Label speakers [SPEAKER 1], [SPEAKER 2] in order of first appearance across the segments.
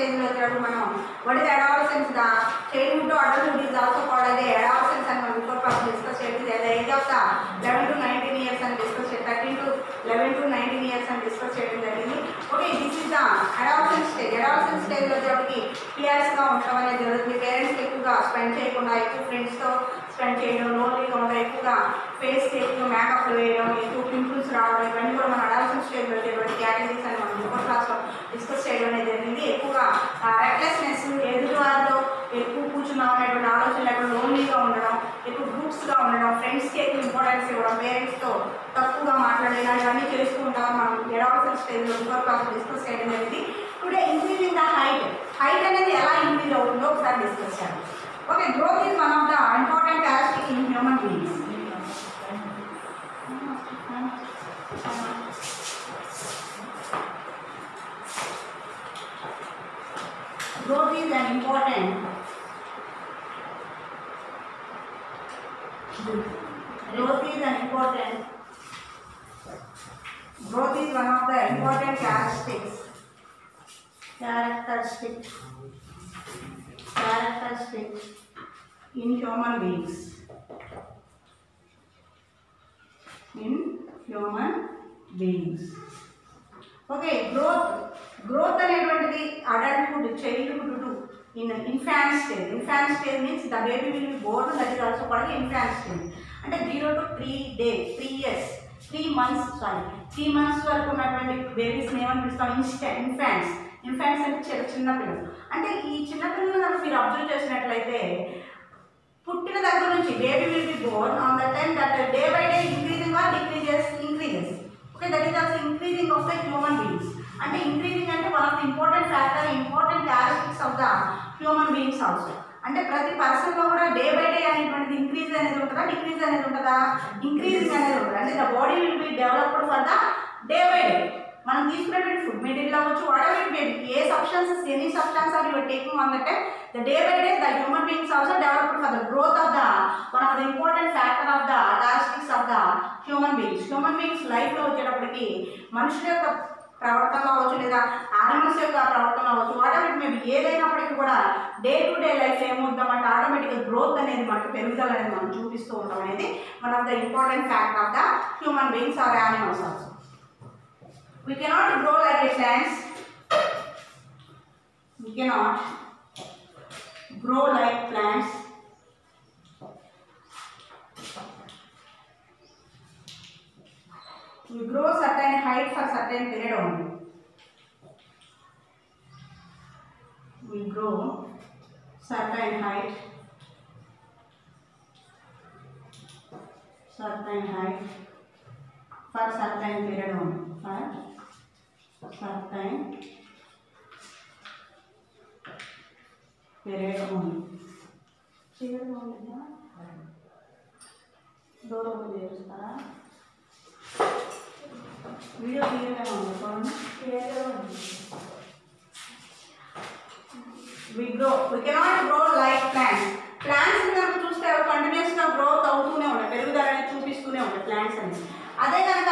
[SPEAKER 1] స్టేజ్లో వచ్చాడు మనం what is adolescence the? Childhood to adulthood is also call అది అడాల్సెన్స్ అని మనం ఇంకో పాపం డిస్కస్ చేసింది. అది age of the eleven to nineteen years అని డిస్కస్ చే thirteen to eleven to nineteen years అని డిస్కస్ చేయడం జరిగింది. Okay this is the adolescence stage adolescence స్టేజ్లో వచ్చేటప్పటికి క్లియర్స్గా ఉండటం అనేది జరుగుతుంది. పేరెంట్స్ ఎక్కువగా స్పెండ్ చేయకుండా ఎక్కువ ఫ్రెండ్స్తో స్పెండ్ చేయడం లోన్లీగా ఉండడం ఎక్కువగా ఫేస్ చేయడం మేకప్లు వేయడం ఎక్కువ పింపుల్స్ రావడం ఇవన్నీ కూడా మన అడాల్సెన్స్ స్టేజ్లో వచ్చేటువంటి క్యారెక్టర్ ఉండడం ఫ్రెండ్స్కి ఎక్కువ ఇంపార్టెన్స్ ఇవ్వడం పేరెంట్స్తో తక్కువగా మాట్లాడడం ఇవన్నీ చేస్తూ ఉంటాం మనం ఎడాల్సిన స్టేజ్లో ఇంకో క్లాస్లో డిస్కస్ చేయడం జరిగింది. Today increasing the height height అనేది ఎలా ఇంక్రీజ్ అవుతుందో ఒకసారి డిస్కస్ చేయాలి okay growth is one of the important characteristic in human beings growth is an important growth is an important growth is one of the important characteristics characteristic characteristics in human beings in human beings okay growth growth అనేటువంటిది adulthood childhood to in infants stage infants stage means the baby will be born that is also called infants stage అంటే zero to three day three years three months sorry three months వరకు ఉన్నటువంటి బేబీస్ని ఏమని పిలుస్తాం? Insta ఇన్ఫాన్స్ ఇన్ఫాన్స్ అంటే చిన్న చిన్నపిల్లలు అంటే ఈ చిన్న పిల్లలు కనుక మీరు అబ్జర్వ్ చేసినట్లయితే పుట్టిన దగ్గర నుంచి baby will be born on the time that day by day increasing or decreases increases okay that is also increasing of the human beings అంటే ఇంక్రీజింగ్ అంటే one of important factor important characters of the human beings also అంటే ప్రతి పర్సన్లో కూడా day by day అనేటువంటిది increase అనేది ఉంటుందా decrease అనేది ఉంటుందా? ఇంక్రీజింగ్ అనేది ఉంటుంది? అంటే the body will be developed for the day by day మనం తీసుకునేటువంటి ఫుడ్ మెటీరియల్ అవ్వచ్చు water ever a substances any substance are your taking on the the day by day the human beings also developed for the growth of the one of the important factor of the characteristics of the human beings human beings లైఫ్లో వచ్చేటప్పటికి మనుషుల యొక్క ప్రవర్తన అవ్వచ్చు లేదా animals యొక్క ప్రవర్తన అవ్వచ్చు వాటర్ మేము ఇట్ మేబీ ఏదైనప్పటికీ కూడా డే టు డే లైఫ్ ఏమవుతామంటే ఆటోమేటిక్గా గ్రోత్ అనేది మనకు పెరుగుదల అనేది మనం చూపిస్తూ ఉంటాం అనేది one of the important fact of the human beings or animals also We cannot grow like a plants. We cannot grow like plants. You grow certain height for certain period only. will grow certain height, certain height for certain period only. For certain period only. Period only ना? दो लोग ये उसका video క్లియర్గా ఉంది. చూడండి క్లియర్గా ఉంది. We grow we cannot grow like plants plants కనుక చూస్తే అవి కంటిన్యూస్గా గ్రోత్ అవుతూనే ఉంటాయి. పెరుగుదల అనేది చూపిస్తూనే ఉంటాయి ప్లాంట్స్ అనేది అదే కనుక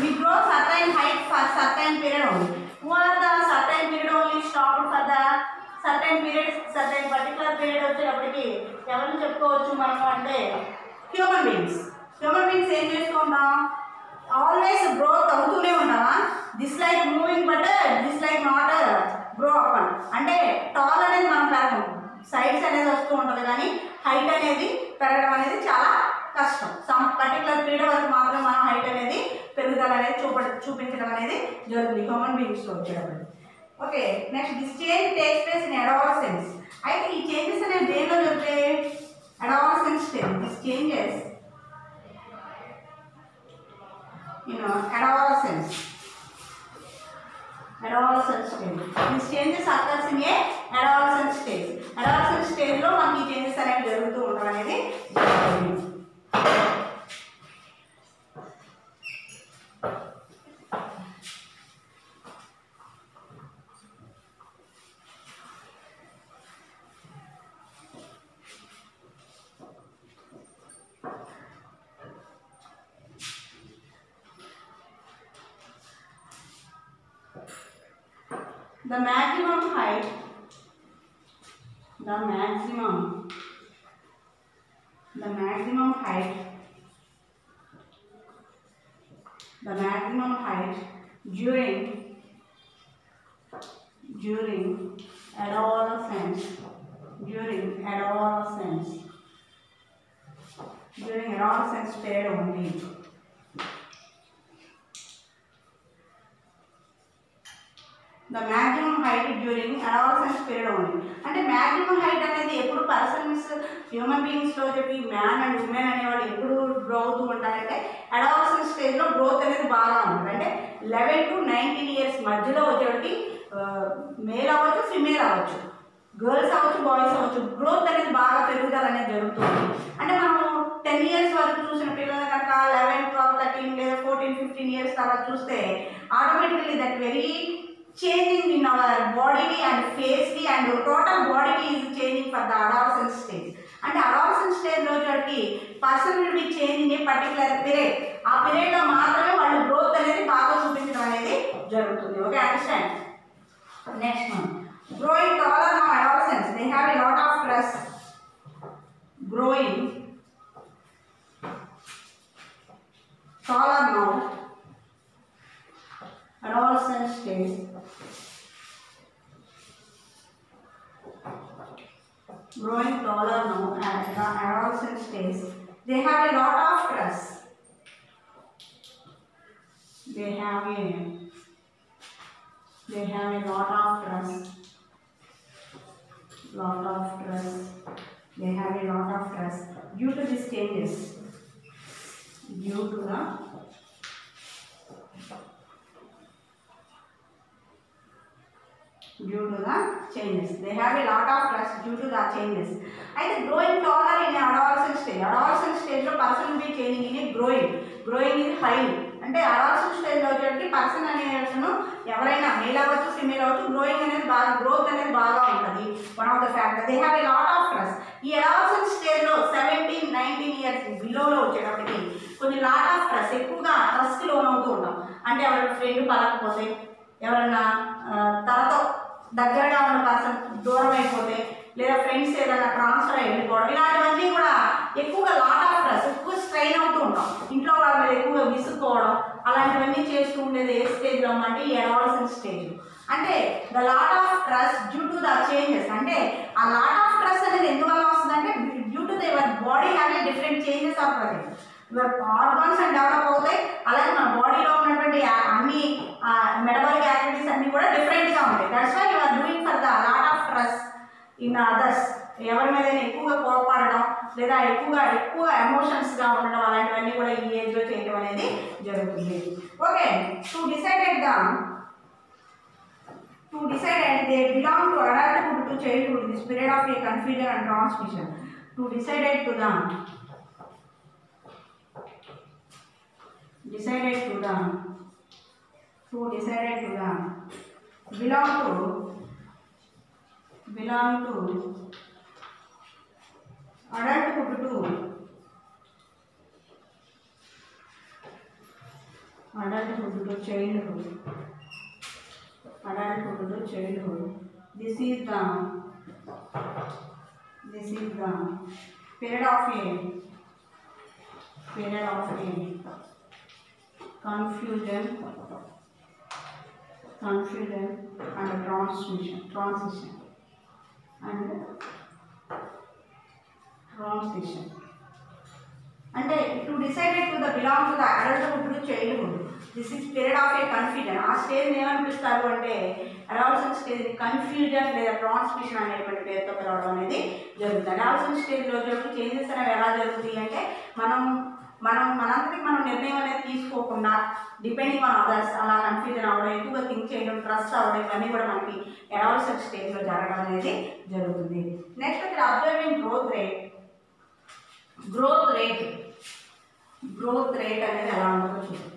[SPEAKER 1] we grow certain height for certain period ఉంది. Who are the certain period only stop for the certain period certain particular period వచ్చేటప్పటికి ఎవరిని చెప్పుకోవచ్చు మనము అంటే హ్యూమన్ బీయింగ్స్ హ్యూమన్ బీయింగ్స్ ఏం చేస్తూ ఉంటాం? ఆల్వేస్ గ్రోత్ అవుతూనే ఉంటామా this like moving but this like not grow up అంటే టాల్ అనేది మనం పెరగం సైడ్స్ అనేది వస్తూ ఉంటుంది కానీ హైట్ అనేది పెరగడం అనేది చాలా కష్టం. సమ్ పర్టికులర్ పీరియడ్ వరకు మాత్రం మనం హైట్ అనేది పెరుగుదల అనేది చూప చూపించడం అనేది జరుగుతుంది. హ్యూమన్ బీయింగ్స్లో వచ్చేటప్పుడు okay next this change takes place in adolescence అయితే ఈ చేంజెస్ అనేవి దేనిలో జరుగుతాయి? Adolescence this changes you know, adolescence. Adolescent stage. These changes occurs in a adolescent stage. Adolescent stage లో మనకి ఈ చేంజెస్ అనేవి జరుగుతూ ఉండడం అనేది జరుగుతుంది. The maximum height. The maximum. The maximum height. The maximum height during during adolescence during adolescence. During adolescence period only height during adolescence period only అంటే maximum height అనేది ఎప్పుడు పర్సన్స్ హ్యూమన్ బీయింగ్స్లో చెప్పి మ్యాన్ అండ్ ఉమెన్ అనేవాళ్ళు ఎప్పుడు grow అవుతూ ఉంటారంటే adolescence స్టేజ్లో growth అనేది బాగా ఉంటుంది. అంటే లెవెన్ టు నైన్టీన్ ఇయర్స్ మధ్యలో వచ్చేటికి మేల్ అవ్వచ్చు ఫిమేల్ అవ్వచ్చు. గర్ల్స్ అవ్వచ్చు బాయ్స్ అవ్వచ్చు గ్రోత్ అనేది బాగా పెరుగుదల అనేది జరుగుతుంది. అంటే మనం టెన్ ఇయర్స్ వరకు చూసిన పిల్లల కనుక లెవెన్ ట్వెల్వ్ థర్టీన్ లేదా ఫోర్టీన్ ఫిఫ్టీన్ ఇయర్స్ తర్వాత చూస్తే automatically that very changing in our bodily and face and total body is changing for the adolescent stage. అంటే adolescent stage వచ్చేటికి person will be changing a particular period ఆ పీరియడ్లో మాత్రమే వాళ్ళు growth అనేది బాగా చూపించడం అనేది జరుగుతుంది. Okay understand next one growing taller నా adolescence they have a lot of stress growing taller now adolescent stage growing taller now at the adolescent stage they have a lot of stress they have a they have a lot of stress lot of stress they have a lot of stress due to these changes due to the changes. They have a lot of stress due to the changes. అయితే growing taller in adolescent stage. Adolescent stage లో person will be changing in a growing. Growing అంటే adolescent స్టేజ్లో లో వచ్చేటికి person అనే అతను ఎవరైనా male అవ్వచ్చు female అవ్వచ్చు గ్రోయింగ్ అనేది బాగా గ్రోత్ అనేది బాగా ఉంటుంది one of the factor they have a lot of stress ఈ అడాలసెంట్ స్టేజ్లో సెవెంటీన్ నైన్టీన్ ఇయర్స్ బిలోలో వచ్చేటప్పటికి కొంచెం లాట్ ఆఫ్ స్ట్రెస్ ఎక్కువగా స్ట్రెస్కి లోన్ అవుతూ ఉంటాం అంటే ఎవరైనా ఫ్రెండ్ పలకపోతే ఎవరన్నా తలతో తనతో దగ్గరగా ఉన్న పర్సన్ దూరం అయిపోతే లేదా ఫ్రెండ్స్ ఏదైనా ట్రాన్స్ఫర్ అయిపోవడం ఇలాంటివన్నీ కూడా ఎక్కువగా లాట్ ఆఫ్ స్ట్రెస్ ఎక్కువ స్ట్రెయిన్ అవుతూ ఉంటాం. ఇంట్లో వాళ్ళ మీద ఎక్కువగా విసుక్కోవడం అలాంటివన్నీ చేస్తూ ఉండేది ఏ స్టేజ్లో అంటే ఈ అడాలసెంట్ స్టేజ్ అంటే the lot of stress due to the changes అంటే ఆ లాట్ ఆఫ్ స్ట్రెస్ అనేది ఎందువల్ల వస్తుందంటే due to the your body have different changes of present organs and develop అవుతాయి అలాగే మన బాడీలో ఉన్నటువంటి అన్ని మెటబాలిక్ యాక్టివిటీస్ అన్ని కూడా డిఫరెంట్గా ఉంటాయి. That's why you are doing for the lot of stress in others ఎవరి మీద ఎక్కువగా కోపడడం లేదా ఎక్కువగా ఎక్కువ ఎమోషన్స్గా ఉండడం అలాంటివన్నీ కూడా ఈ ఏజ్లో చేయడం అనేది జరుగుతుంది. Okay to decided the to decide and they belong to adulthood to childhood this period of a confusion and transmission to decided to the decided to the who decided to the belong to belong to adulthood to adulthood to childhood adulthood to childhood this is the this is the period of a period of a confusion, confusion and transmission, transition. And transition. అంటే to decided to the belong to the adulthood to childhood this is period of a confusion ఆ stage ఏమనిపిస్తారు అంటే అడాల్సన్ stage confusion లేదా transmission అనేటువంటి పేరుతో పిలవడం అనేది జరుగుతుంది. అడాల్సన్ స్టేజ్లో చేంజెస్ అనేవి ఎలా జరుగుతాయి అంటే మనం మనం మనందరికి మనం నిర్ణయం అనేది తీసుకోకుండా డిపెండింగ్ ఆన్ అదర్స్ అలా కన్ఫ్యూజన్ అవ్వడం ఎక్కువగా థింక్ చేయడం ట్రస్ట్ అవ్వడం ఇవన్నీ కూడా మనకి అడాల్సన్ స్టేజ్లో జరగడం అనేది జరుగుతుంది. నెక్స్ట్ ఇక్కడ observing growth rate growth rate growth rate అనేది ఎలా ఉంటుందో చూద్దాం.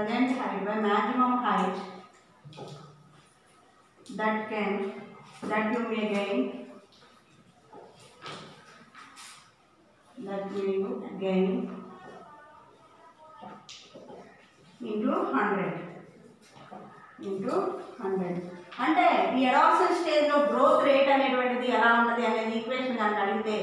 [SPEAKER 1] Present height by maximum height that can that you may gain that you gain into 100 into 100 అంటే ఈ అడాప్షన్ స్టేజ్లో గ్రోత్ రేట్ అనేటువంటిది ఎలా ఉన్నది అనేది ఈక్వేషన్ కనుక అడిగితే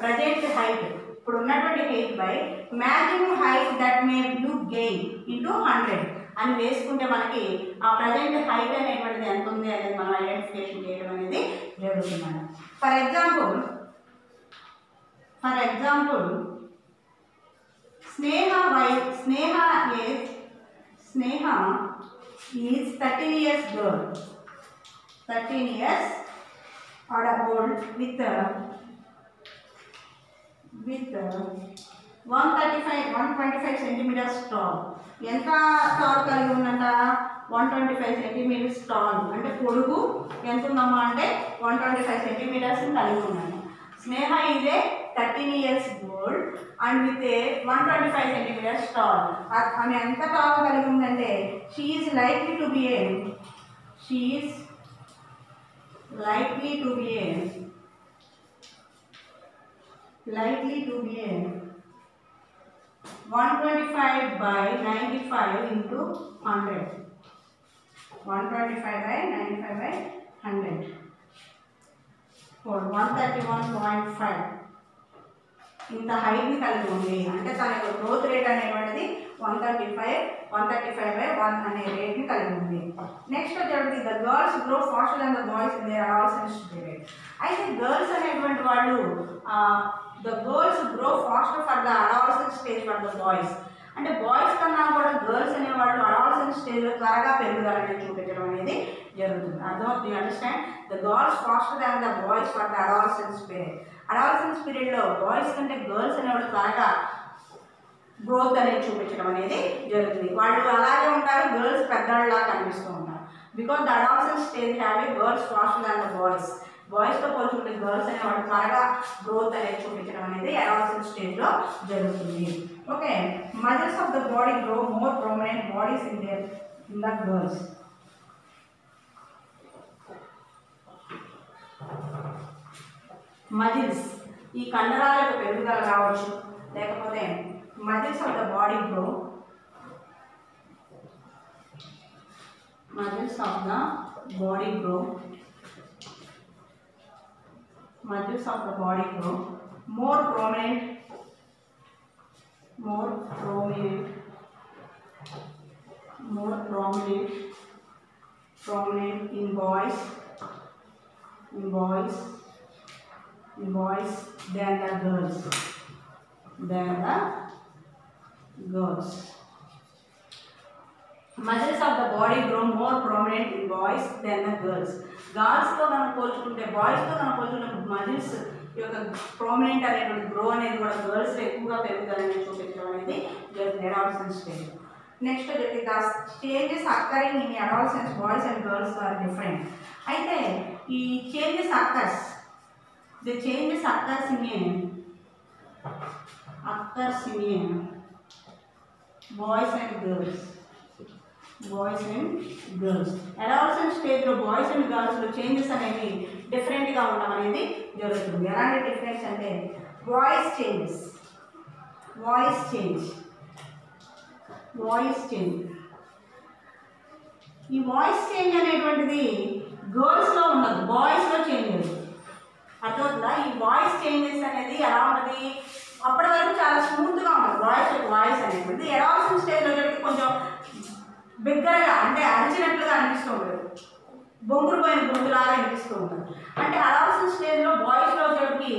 [SPEAKER 1] ప్రజెంట్ హైట్ ఇప్పుడు ఉన్నటువంటి height by maximum height that may you gain into hundred అని వేసుకుంటే మనకి ఆ ప్రజెంట్ హైట్ అనేటువంటిది ఎంత ఉంది అనేది మనం ఐడెంటిఫికేషన్ చేయడం అనేది జరుగుతుంది for example for example Sneha why Sneha age Sneha is thirteen years girl thirteen years are old with with one thirty five one twenty five centimetres tall ఎంత టాల్ కలిగి ఉందంట? One twenty five centimetres tall అంటే పొడుగు ఎంత ఉందమ్మా? అంటే one twenty five centimetres కలిగి ఉన్నాను స్నేహ ఇదే thirteen years old and with a one twenty five centimetres tall ఆమె ఎంత టాల్ కలిగి ఉందంటే she's likely to be a she's likely to be a likely to be 125 by 95 into 100 125 by 95 by 100 for 131.5 ఇంత హైట్ని కలిగి ఉంది. అంటే తన యొక్క గ్రోత్ రేట్ అనేటువంటిది one thirty five one thirty five by one అనే రేట్ని కలిగి ఉంది. నెక్స్ట్ వచ్చేటప్పుడు the girls grow faster and the boys in their adolescence period అయితే గర్ల్స్ అనేటువంటి వాళ్ళు the girls grow faster for the adolescent stage for the boys అంటే boys కన్నా కూడా గర్ల్స్ అనేవాళ్ళు అడాల్సన్ స్టేజ్లో త్వరగా పెరుగుదలని చూపించడం అనేది జరుగుతుంది. అర్థమవుతుంది? Understand the girls faster than the boys for the adolescence period adolescence పీరియడ్లో బాయ్స్ కంటే గర్ల్స్ అనేవాళ్ళు త్వరగా గ్రోత్ అనేది చూపించడం అనేది జరుగుతుంది. వాళ్ళు అలాగే ఉంటారు గర్ల్స్ పెద్దవాళ్ళలా కనిపిస్తూ ఉంటారు. Because the adoption stage have a girls faster than the boys బాయ్స్తో పోల్చుకుంటే గర్ల్స్ అనే వాళ్ళు త్వరగా గ్రోత్ అనేది చూపించడం అనేది అడాప్షన్ స్టేజ్లో జరుగుతుంది. Okay mothers of the body grow more prominent bodies in their in the girls muscles ఈ కండరాల యొక్క పెరుగుదల కావచ్చు. లేకపోతే muscles of the body grow muscles of the body grow muscles of the body grow more prominent, more prominent, more prominent, prominent in boys, in boys, in boys than the girls, than the girls. Muscles of the body grow more prominent in boys than the girls. గర్ల్స్తో మనం పోల్చుకుంటే బాయ్స్తో మనం పోల్చుకుంటే muscles యొక్క prominent అనేటువంటి grow అనేది కూడా girls ఎక్కువగా పెరుగుదలని చూపించడం అనేది జరుగుతుంది స్టేజ్ నెక్స్ట్ వచ్చేసి the changes occurring in adolescence boys and girls are different అయితే ఈ changes occurs the changes occurs in occurs in boys and girls boys and girls adolescent స్టేజ్లో బాయ్స్ అండ్ గర్ల్స్లో చేంజెస్ అనేవి డిఫరెంట్గా ఉండడం అనేది జరుగుతుంది. ఎలాంటి డిఫరెన్స్ అంటే voice changes voice change voice change ఈ వాయిస్ చేంజ్ అనేటువంటిది గర్ల్స్లో ఉండదు బాయ్స్లో చేంజ్ అవుతుంది అర్థమవుతుందా? ఈ వాయిస్ చేంజెస్ అనేది ఎలా ఉంటుంది? అప్పటి వరకు చాలా స్మూత్గా ఉంటుంది. వాయిస్ వాయిస్ అనేటువంటిది. ఎలా బిగ్గరగా అంటే అరిచినట్లుగా అనిపిస్తూ ఉండదు. బొంగురు పోయిన గొంతులాగా అనిపిస్తూ ఉంటుంది అంటే అడాల్సిన స్టేజ్లో బాయ్స్లో వచ్చేటికి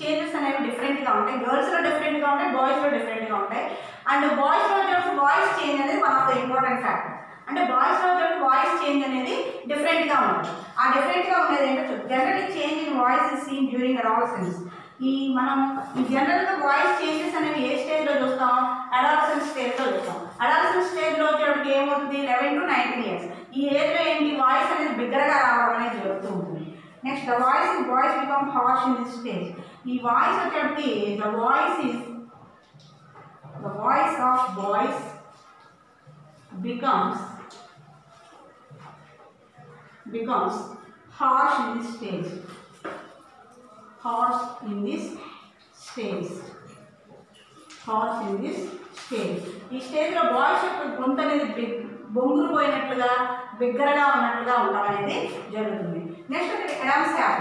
[SPEAKER 1] చేంజెస్ అనేవి డిఫరెంట్గా ఉంటాయి. గర్ల్స్లో డిఫరెంట్గా ఉంటాయి బాయ్స్లో డిఫరెంట్గా ఉంటాయి. అండ్ బాయ్స్లో వచ్చేటప్పుడు వాయిస్ చేంజ్ అనేది one of the important factor అంటే బాయ్స్లో వచ్చేటప్పుడు వాయిస్ చేంజ్ అనేది డిఫరెంట్గా ఉంటుంది. ఆ డిఫరెంట్గా ఉండేది ఏంటో generally change in voice is seen during adolescence ఈ మనం ఈ జనరల్గా వాయిస్ చేంజెస్ అనేవి ఏ స్టేజ్లో చూస్తాం? అడాల్సన్ స్టేజ్లో చూస్తాం. అడాల్సన్ స్టేజ్లో ఏమవుతుంది? లెవెన్ టు నైన్టీన్ ఇయర్స్ ఈ ఏజ్లో ఏంటి? వాయిస్ అనేది బిగ్గరగా రావడం అనేది జరుగుతూ ఉంటుంది. Next the voice is voice become harsh in this stage ఈ వాయిస్ వచ్చేప్పటికి the voice is the voice of boys becomes becomes harsh in this stage. Harsh in this stage. Harsh in this stage. ఈ స్టేజ్లో boys యొక్క గొంతు అనేది బొంగురు పోయినట్లుగా బిగ్గరగా ఉన్నట్లుగా ఉండడం అనేది జరుగుతుంది నెక్స్ట్ ఎడమ్ శాఖ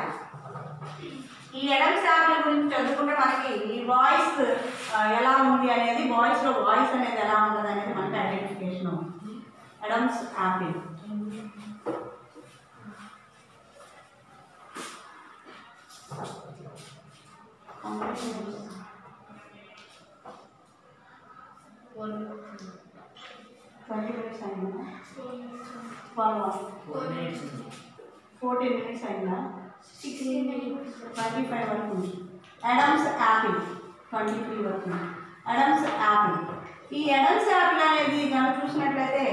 [SPEAKER 1] ఈ ఎడమ్ శాఖల గురించి చదువుకుంటే మనకి ఈ వాయిస్ ఎలా ఉంది అనేది వాయిస్లో వాయిస్ అనేది ఎలా ఉన్నది అనేది మనకి identification Adam's apple one fourteen minutes అయిందా ట్వంటీ ఫైవ్ వరకు ఉంది అడమ్స్ యాపిల్ ట్వంటీ త్రీ వరకు ఉంది అడమ్స్ యాపిల్ ఈ అడమ్స్ యాపిల్ అనేది కనుక చూసినట్లయితే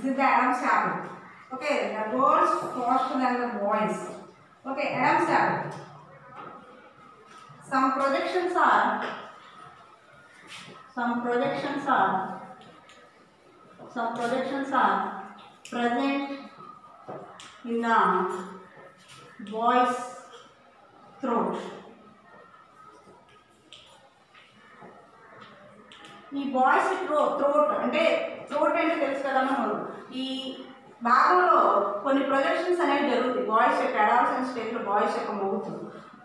[SPEAKER 1] This is the Adam's apple. Okay, the girls faster than the boys. Okay, Adam's apple. Some projections are some projections are some projections are present in the boy's throat. ఈ boys throw throat అంటే throat అంటే తెలుసు కదా మనం ఈ భాగంలో కొన్ని projections అనేవి జరుగుతాయి. బాయ్స్ యొక్క అడాల్సెన్స్ స్టేట్లో బాయ్స్ యొక్క మూగుతు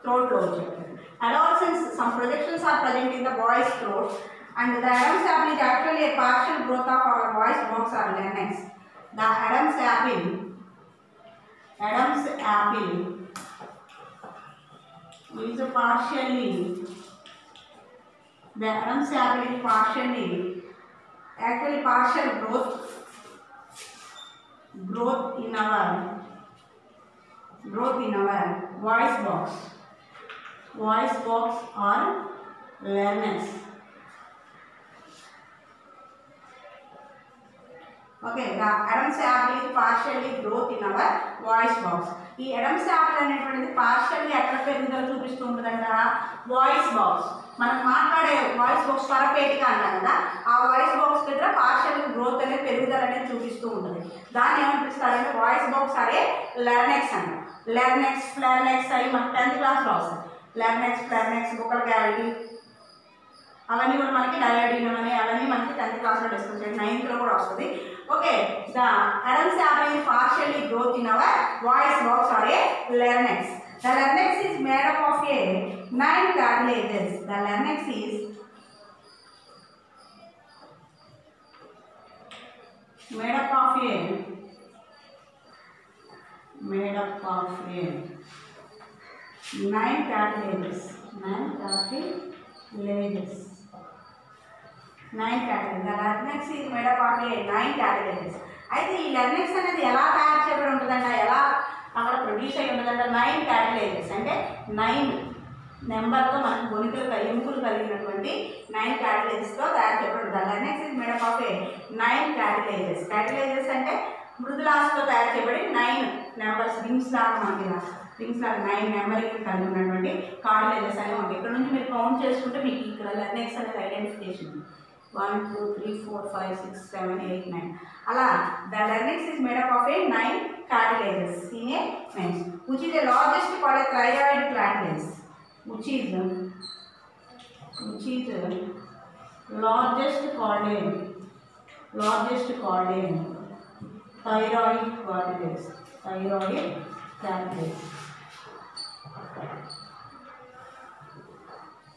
[SPEAKER 1] త్రోట్లో చెప్తారు adolescence some projections are present in the boy's throat and the Adam's apple ఇది actually partial growth of our boys box or larynx the Adam's apple Adam's apple is partially the Adam's apple in partially actually partial growth in our growth in our voice box voice box or larynx okay the Adam's apple ఇది partially growth in our voice box ఈ Adam's apple అనేటువంటిది partially ఎక్కడ పెరుగుదల చూపిస్తూ ఉంటుందంట voice box మనం మాట్లాడే voice box పరపేటిక అంటాం కదా ఆ వాయిస్ బాక్స్ దగ్గర పార్షియల్ గ్రోత్ అనేది పెరుగుదల అనేది చూపిస్తూ ఉంటుంది. దాన్ని ఏమనిపిస్తారంటే వాయిస్ బాక్స్ అదే లెర్నెక్స్ అంట లెర్నెక్స్ ఫ్లెర్నెక్స్ అవి మనకి టెన్త్ క్లాస్లో వస్తాయి. లెర్నెక్స్ ఫ్లెర్నెక్స్ బుక్కల క్యావిటీ అవన్నీ కూడా మనకి డయాడినం అని అవన్నీ మనకి టెన్త్ క్లాస్లో డిస్కస్ చేయండి నైన్త్లో కూడా వస్తుంది. Okay the Adam's apple partially growth in our voice box or a larynx the larynx is made up of a nine cartilages the larynx is made up of a made up of a nine cartilages nine cartilages nine category the larynx is made up of a nine categories అయితే ఈ లర్నెక్స్ అనేది ఎలా తయారు చేయబడి ఉంటుందంట ఎలా అక్కడ produce అయ్యి ఉంటుందంట నైన్ క్యాటగరీస్ అంటే నైన్ నెంబర్తో మనకు గొనికలు కలిగి ఎముకలు కలిగినటువంటి నైన్ క్యాటలైజర్స్తో తయారు చేయబడి ఉంటుంది madam is of a nine categories categories అంటే మృదులాస్తో తయారు చేయబడి నైన్ నెంబర్స్ రింగ్స్ లాగా మనకి రింగ్స్ లాగా నైన్ నెంబరింగ్ కలిగి ఉన్నటువంటి కార్డిలేజెస్ అనేవి ఉంటాయి ఇక్కడ నుంచి మీరు కౌంట్ చేసుకుంటే మీకు ఇక్కడ లర్నెక్స్ అనేది identification 1, 2, 3, 4, 5, 6, 7, 8, 9. Allah, the larynx is made up of a 9 cartilages in a fence, which is the largest called a thyroid glandis, which is, which is largest cordon, largest cordon, thyroid glandis, thyroid glandis.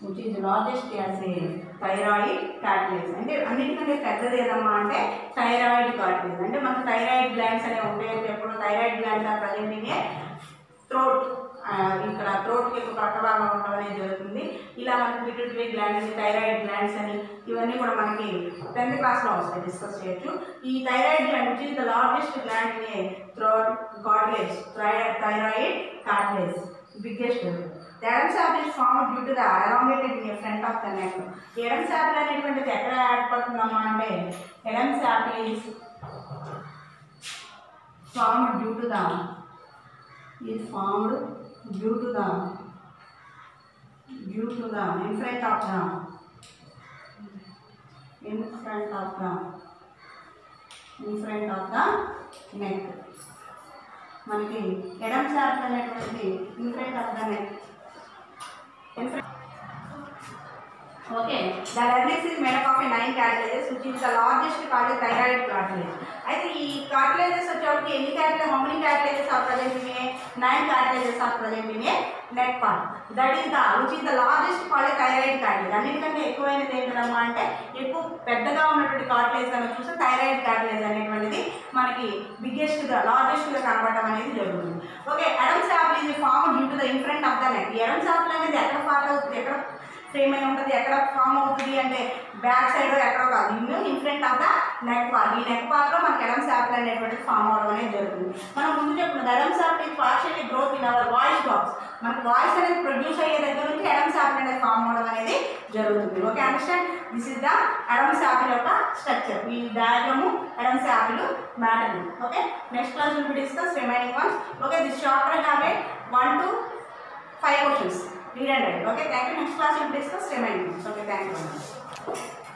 [SPEAKER 1] Which is largest as a thyroid cartilage అంటే అన్నిటికంటే పెద్దది ఏదమ్మా అంటే thyroid cartilage అంటే మనకు thyroid glands అనేవి ఉంటాయని ఎప్పుడు thyroid glands are presenting a throat ఇక్కడ థ్రోట్కి ఎక్కువ పక్క భాగం ఉండడం అనేది జరుగుతుంది. ఇలా మనకి పిట్యూటరీ గ్లాండ్స్ థైరాయిడ్ గ్లాండ్స్ అని ఇవన్నీ కూడా మనకి టెన్త్ క్లాస్లో వస్తాయి డిస్కస్ చేయొచ్చు. ఈ thyroid gland which the largest gland through a cartilage thyroid cartilage biggest the Adam's apple form due to the elongated in front of the neck Adam's apple అనేటువంటిది ఎక్కడ ఏర్పడుతుందమ్మా అంటే Adam's apple is form due to the is formed due to the due to the in front of the in front of the in front of the neck. మనకి Adam's శాప్ అనేటువంటిది in front of the neck okay. The larynx is made up of a nine cartilages which is the largest cartilage thyroid cartilage అయితే ఈ cartilages వచ్చేప్పటికి ఎన్ని cartilage how many cartilages are present in a nine cartilages are present in a neck part that is the which is the largest called thyroid cartilage అన్నిటికంటే ఎక్కువైనది ఏంటమ్మా అంటే ఎక్కువ పెద్దగా ఉన్నటువంటి కార్టిలేజ్ కనుక చూస్తే థైరాయిడ్ కార్టిలేజ్ అనేటువంటిది మనకి బిగ్గెస్ట్గా లార్జెస్ట్గా లార్జెస్ట్ అనేది జరుగుతుంది. ఓకే ఎడమ్ శాపిల్ ఇది form due to the in front of the neck Adam's apple అనేది ఎక్కడ ఫార్ట్ అవుతుంది? ఎక్కడ సేమ్ అయి ఉంటుంది? ఎక్కడ ఫామ్ అవుతుంది అంటే బ్యాక్ సైడ్ ఎక్కడో కాదు. ఇన్ను in front of the neck part ఈ నెక్ పార్ట్లో మనకి ఎడమ్ శాపిల్ అనేటువంటిది ఫామ్ అవడం అనేది జరుగుతుంది. మనం ముందు చెప్పిన Adam's apple is partially growth in our voice box మనకు వాయిస్ అనేది ప్రొడ్యూస్ అయ్యే దగ్గర నుంచి ఎడమ్ శాపిల్ అనేది ఫామ్ అవడం అనేది జరుగుతుంది. Okay understand this is the Adam's apple యొక్క స్ట్రక్చర్ ఈ diagram Adam's apple matter okay next class will be discuss remaining ones okay this chapter have a one two five questions Read and write. Okay, thank you. Next class we will discuss remaining. Okay.